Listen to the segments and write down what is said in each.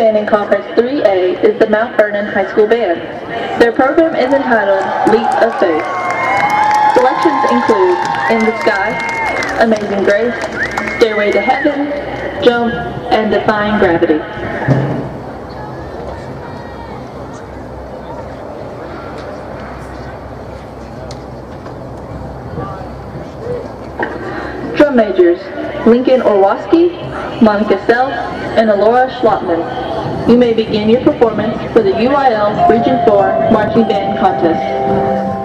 band in Conference 3A is the Mount Vernon High School Band. Their program is entitled Leap of Faith. Selections include In the Sky, Amazing Grace, Stairway to Heaven, Jump, and Defying Gravity. Drum majors, Lincoln Orwoski, Monica Self, and Alora Schlotman. You may begin your performance for the UIL Region 4 Marching Band Contest.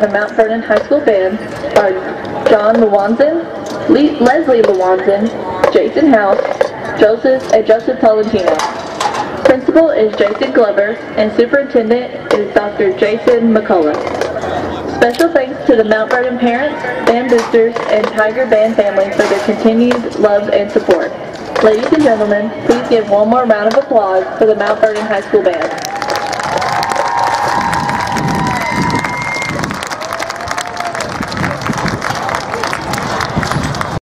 The Mount Vernon High School Band are John Lewanzen, Le- Leslie Lewanzen, Jason House, Joseph and Joseph Tolentino. Principal is Jason Glover, and Superintendent is Dr. Jason McCullough. Special thanks to the Mount Vernon parents, band boosters, and Tiger Band family for their continued love and support. Ladies and gentlemen, please give one more round of applause for the Mount Vernon High School Band.